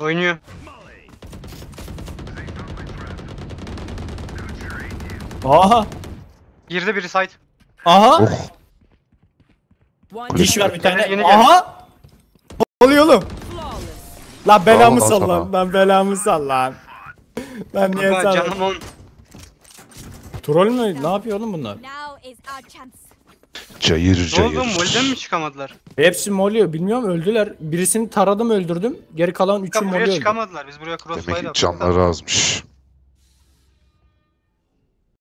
Oynuyor. Aha. Girdi biri site. Aha. Oh. Diş var bir tane. Yeni. Aha. Ne oluyor oğlum? Lan belamı Al, al sal lan. Lan belamı sal lan. Ben niye Baba sal? canım on. Troll mü? Ne yapıyor oğlum bunlar? Cayır Ne cayır. oldu? Molden mi çıkamadılar? Hepsi molluyor. Bilmiyorum öldüler. Birisini taradım öldürdüm. Geri kalan üçü Ya buraya çıkamadılar. Biz buraya crossfire Demek ki yaptık. canları azmış.